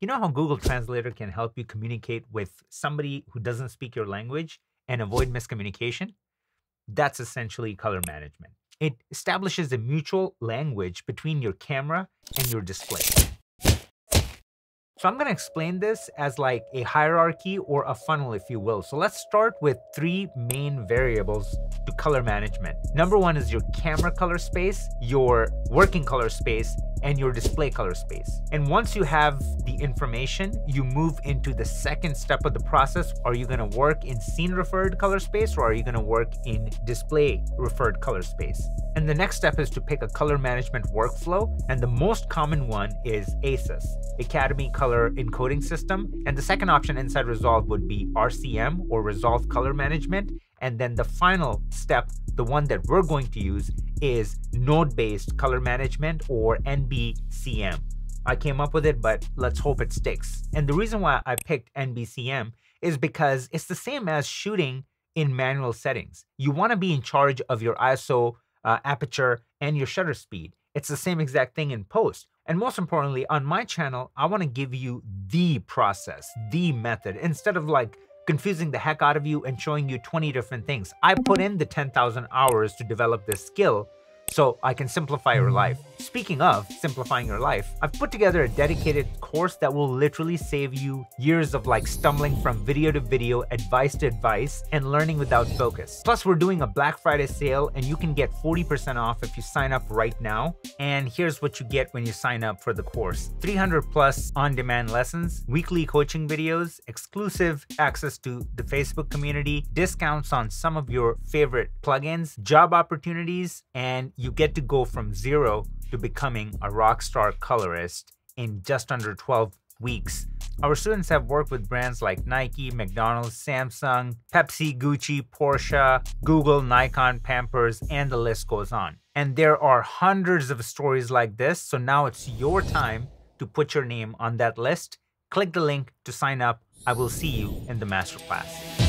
You know how Google Translator can help you communicate with somebody who doesn't speak your language and avoid miscommunication? That's essentially color management. It establishes a mutual language between your camera and your display. So I'm going to explain this as like a hierarchy or a funnel, if you will. So let's start with three main variables to color management. Number one is your camera color space, your working color space, and your display color space. And once you have the information, you move into the second step of the process. Are you gonna work in scene referred color space or are you gonna work in display referred color space? And the next step is to pick a color management workflow. And the most common one is ACES, Academy Color Encoding System. And the second option inside Resolve would be RCM or Resolve Color Management. And then the final step, the one that we're going to use, is node based color management or NBCM. I came up with it, but let's hope it sticks. And the reason why I picked NBCM is because it's the same as shooting in manual settings. You want to be in charge of your ISO, uh, aperture, and your shutter speed. It's the same exact thing in post. And most importantly, on my channel, I want to give you the process, the method, instead of like confusing the heck out of you and showing you 20 different things. I put in the 10,000 hours to develop this skill so I can simplify your life. Speaking of simplifying your life, I've put together a dedicated course that will literally save you years of like stumbling from video to video, advice to advice, and learning without focus. Plus, we're doing a Black Friday sale and you can get 40% off if you sign up right now. And here's what you get when you sign up for the course 300 plus on demand lessons, weekly coaching videos, exclusive access to the Facebook community, discounts on some of your favorite plugins, job opportunities, and you get to go from zero to becoming a rock star colorist in just under 12 weeks. Our students have worked with brands like Nike, McDonald's, Samsung, Pepsi, Gucci, Porsche, Google, Nikon, Pampers, and the list goes on. And there are hundreds of stories like this, so now it's your time to put your name on that list. Click the link to sign up. I will see you in the masterclass.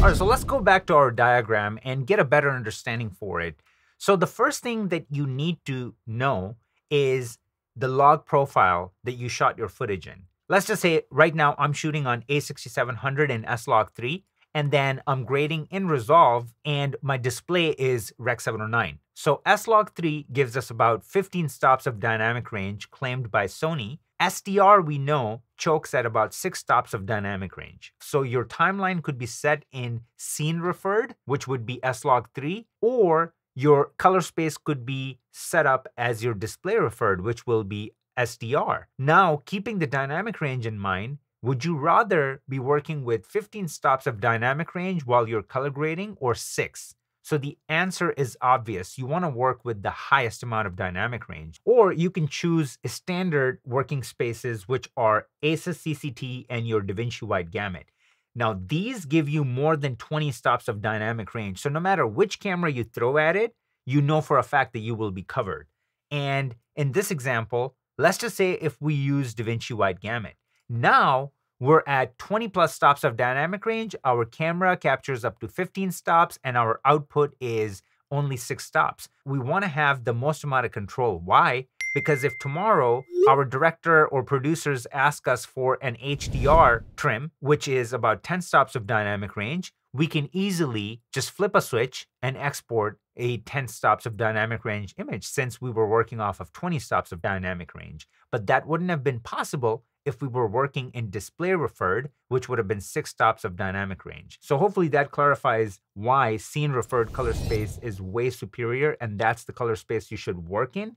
All right, so let's go back to our diagram and get a better understanding for it. So the first thing that you need to know is the log profile that you shot your footage in. Let's just say right now I'm shooting on A6700 and S-Log3, and then I'm grading in Resolve, and my display is Rec 709. So S-Log3 gives us about 15 stops of dynamic range claimed by Sony, SDR, we know, chokes at about six stops of dynamic range. So your timeline could be set in scene referred, which would be S-Log3, or your color space could be set up as your display referred, which will be SDR. Now, keeping the dynamic range in mind, would you rather be working with 15 stops of dynamic range while you're color grading or six? So the answer is obvious. You want to work with the highest amount of dynamic range. Or you can choose standard working spaces, which are ACES CCT and your DaVinci Wide Gamut. Now, these give you more than 20 stops of dynamic range. So no matter which camera you throw at it, you know for a fact that you will be covered. And in this example, let's just say if we use DaVinci Wide Gamut. Now, we're at 20 plus stops of dynamic range. Our camera captures up to 15 stops and our output is only six stops. We want to have the most amount of control. Why? Because if tomorrow our director or producers ask us for an HDR trim, which is about 10 stops of dynamic range, we can easily just flip a switch and export a 10 stops of dynamic range image since we were working off of 20 stops of dynamic range. But that wouldn't have been possible if we were working in display referred, which would have been six stops of dynamic range. So hopefully that clarifies why scene referred color space is way superior and that's the color space you should work in.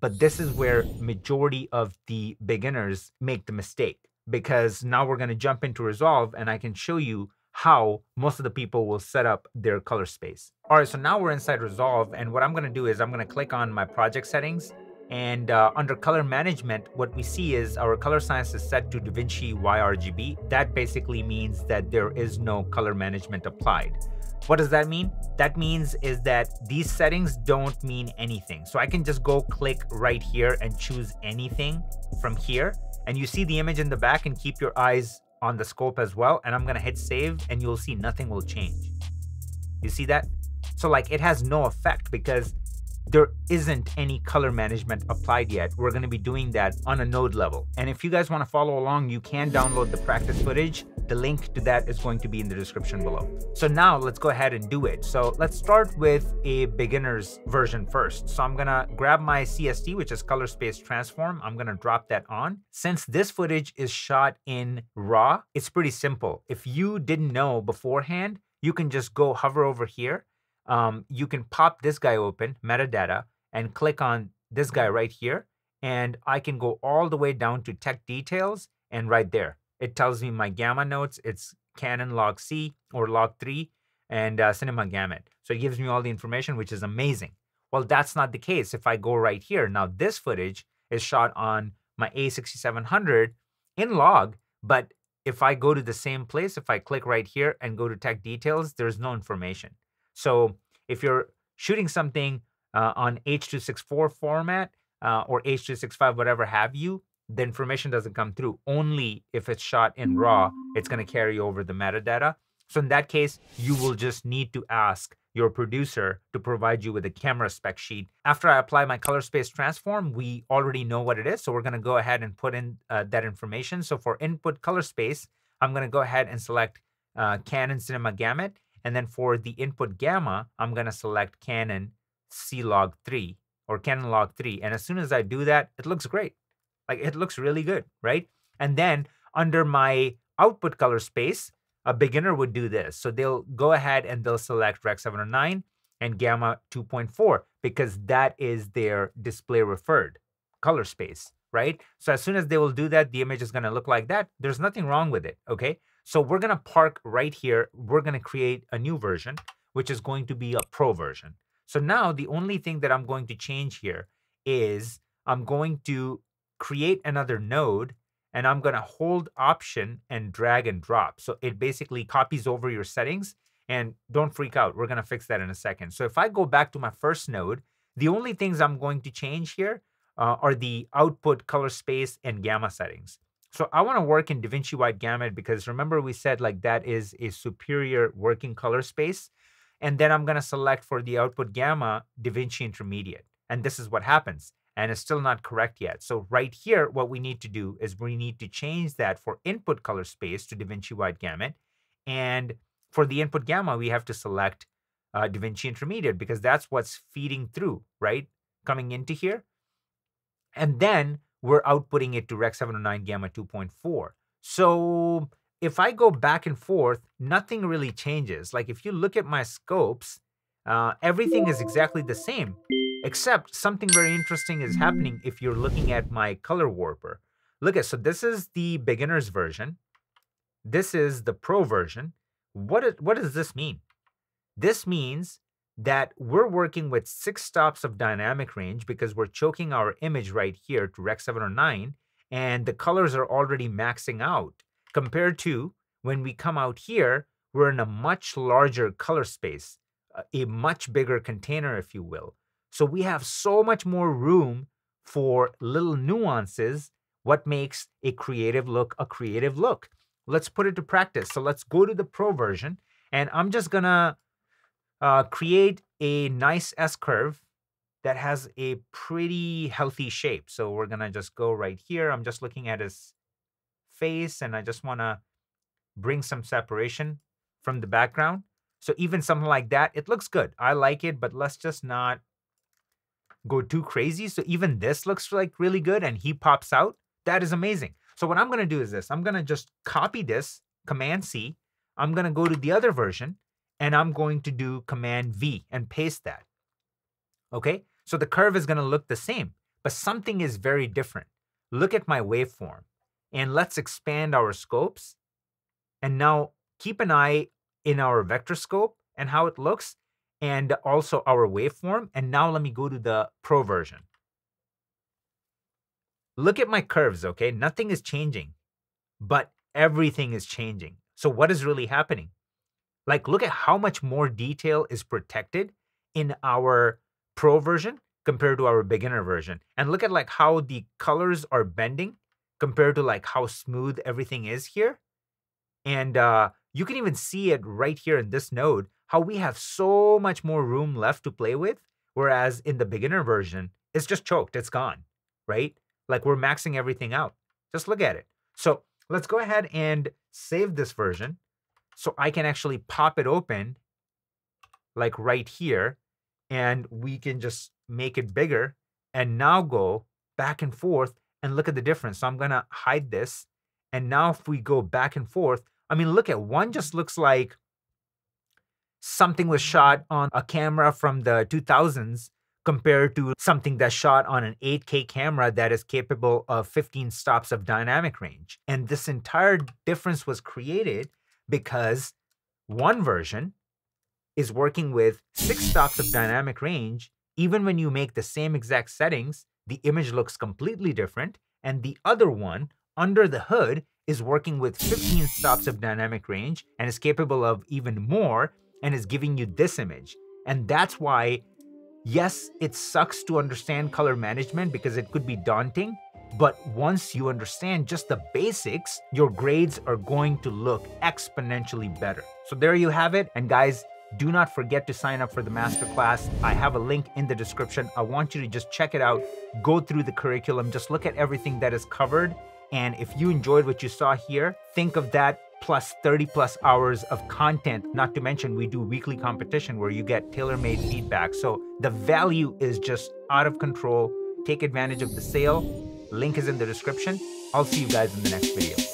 But this is where majority of the beginners make the mistake because now we're going to jump into Resolve and I can show you how most of the people will set up their color space. All right, so now we're inside Resolve and what I'm going to do is I'm going to click on my project settings and uh, under color management, what we see is our color science is set to DaVinci YRGB. That basically means that there is no color management applied. What does that mean? That means is that these settings don't mean anything. So I can just go click right here and choose anything from here. And you see the image in the back and keep your eyes on the scope as well. And I'm gonna hit save and you'll see nothing will change. You see that? So like it has no effect because there isn't any color management applied yet. We're going to be doing that on a node level. And if you guys want to follow along, you can download the practice footage. The link to that is going to be in the description below. So now let's go ahead and do it. So let's start with a beginner's version first. So I'm going to grab my CST, which is color space transform. I'm going to drop that on. Since this footage is shot in RAW, it's pretty simple. If you didn't know beforehand, you can just go hover over here um, you can pop this guy open, metadata, and click on this guy right here. And I can go all the way down to tech details and right there. It tells me my gamma notes. It's Canon log C or log 3 and uh, cinema gamut. So it gives me all the information, which is amazing. Well, that's not the case if I go right here. Now, this footage is shot on my A6700 in log, but if I go to the same place, if I click right here and go to tech details, there's no information. So if you're shooting something uh, on H.264 format uh, or H.265, whatever have you, the information doesn't come through. Only if it's shot in RAW, it's going to carry over the metadata. So in that case, you will just need to ask your producer to provide you with a camera spec sheet. After I apply my color space transform, we already know what it is. So we're going to go ahead and put in uh, that information. So for input color space, I'm going to go ahead and select uh, Canon Cinema Gamut. And then for the input gamma, I'm going to select Canon C log 3 or Canon log 3. And as soon as I do that, it looks great. Like it looks really good, right? And then under my output color space, a beginner would do this. So they'll go ahead and they'll select Rec 709 and Gamma 2.4 because that is their display referred color space, right? So as soon as they will do that, the image is going to look like that. There's nothing wrong with it, okay? So we're going to park right here. We're going to create a new version, which is going to be a pro version. So now the only thing that I'm going to change here is I'm going to create another node and I'm going to hold option and drag and drop. So it basically copies over your settings and don't freak out. We're going to fix that in a second. So if I go back to my first node, the only things I'm going to change here uh, are the output color space and gamma settings. So I want to work in DaVinci Wide Gamut because remember we said like that is a superior working color space. And then I'm going to select for the output gamma DaVinci Intermediate. And this is what happens. And it's still not correct yet. So right here, what we need to do is we need to change that for input color space to DaVinci Wide Gamut. And for the input gamma, we have to select uh, DaVinci Intermediate because that's what's feeding through, right? Coming into here. And then we're outputting it to Rec 709 Gamma 2.4. So if I go back and forth, nothing really changes. Like if you look at my scopes, uh, everything is exactly the same, except something very interesting is happening if you're looking at my color warper. Look at, so this is the beginner's version. This is the pro version. What, is, what does this mean? This means that we're working with six stops of dynamic range because we're choking our image right here to Rec 709, and the colors are already maxing out. Compared to when we come out here, we're in a much larger color space, uh, a much bigger container, if you will. So we have so much more room for little nuances, what makes a creative look a creative look. Let's put it to practice. So let's go to the pro version, and I'm just gonna uh, create a nice S-curve that has a pretty healthy shape. So we're to just go right here. I'm just looking at his face and I just want to bring some separation from the background. So even something like that, it looks good. I like it, but let's just not go too crazy. So even this looks like really good and he pops out. That is amazing. So what I'm to do is this. I'm to just copy this, Command C. I'm to go to the other version and I'm going to do Command V and paste that. Okay, so the curve is going to look the same, but something is very different. Look at my waveform and let's expand our scopes. And now keep an eye in our vector scope and how it looks and also our waveform. And now let me go to the pro version. Look at my curves, okay? Nothing is changing, but everything is changing. So what is really happening? Like, look at how much more detail is protected in our pro version compared to our beginner version. And look at like how the colors are bending compared to like how smooth everything is here. And uh, you can even see it right here in this node, how we have so much more room left to play with. Whereas in the beginner version, it's just choked, it's gone, right? Like we're maxing everything out. Just look at it. So let's go ahead and save this version so I can actually pop it open like right here and we can just make it bigger and now go back and forth and look at the difference. So I'm gonna hide this. And now if we go back and forth, I mean, look at one just looks like something was shot on a camera from the 2000s compared to something that's shot on an 8K camera that is capable of 15 stops of dynamic range. And this entire difference was created because one version is working with six stops of dynamic range. Even when you make the same exact settings, the image looks completely different. And the other one, under the hood, is working with 15 stops of dynamic range and is capable of even more and is giving you this image. And that's why, yes, it sucks to understand color management because it could be daunting. But once you understand just the basics, your grades are going to look exponentially better. So there you have it. And guys, do not forget to sign up for the masterclass. I have a link in the description. I want you to just check it out, go through the curriculum, just look at everything that is covered. And if you enjoyed what you saw here, think of that plus 30 plus hours of content. Not to mention, we do weekly competition where you get tailor made feedback. So the value is just out of control. Take advantage of the sale. Link is in the description. I'll see you guys in the next video.